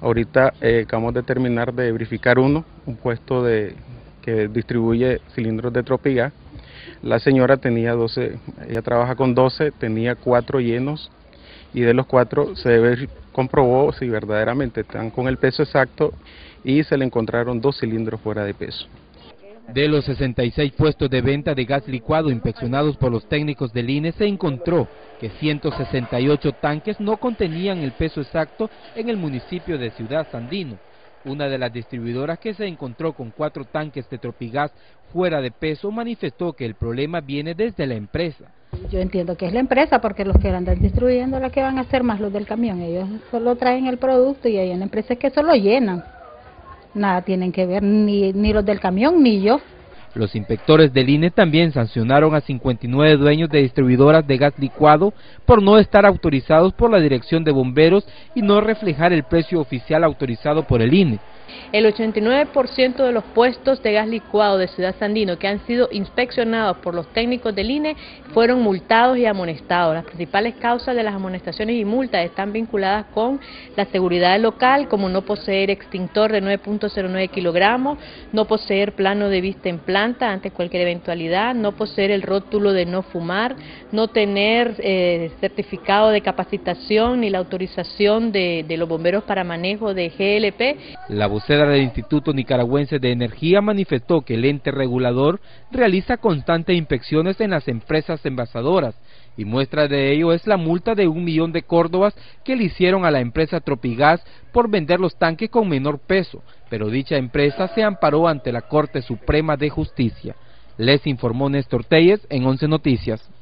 Ahorita eh, acabamos de terminar de verificar uno, un puesto de que distribuye cilindros de Tropigas. La señora tenía 12, ella trabaja con 12, tenía cuatro llenos y de los cuatro se comprobó si verdaderamente están con el peso exacto y se le encontraron dos cilindros fuera de peso. De los 66 puestos de venta de gas licuado inspeccionados por los técnicos del INE, se encontró que 168 tanques no contenían el peso exacto en el municipio de Ciudad Sandino. Una de las distribuidoras que se encontró con cuatro tanques de Tropigas fuera de peso manifestó que el problema viene desde la empresa. Yo entiendo que es la empresa porque los que andan distribuyendo la que van a hacer más los del camión. Ellos solo traen el producto y hay una empresa que solo llenan nada tienen que ver ni, ni los del camión ni yo. Los inspectores del INE también sancionaron a 59 dueños de distribuidoras de gas licuado por no estar autorizados por la Dirección de Bomberos y no reflejar el precio oficial autorizado por el INE. El 89% de los puestos de gas licuado de Ciudad Sandino que han sido inspeccionados por los técnicos del INE fueron multados y amonestados. Las principales causas de las amonestaciones y multas están vinculadas con la seguridad local, como no poseer extintor de 9.09 kilogramos, no poseer plano de vista en planta ante cualquier eventualidad, no poseer el rótulo de no fumar, no tener eh, certificado de capacitación ni la autorización de, los bomberos para manejo de GLP. Vocera del Instituto Nicaragüense de Energía manifestó que el ente regulador realiza constantes inspecciones en las empresas envasadoras y muestra de ello es la multa de un millón de córdobas que le hicieron a la empresa Tropigas por vender los tanques con menor peso, pero dicha empresa se amparó ante la Corte Suprema de Justicia. Les informó Néstor Telles en Once Noticias.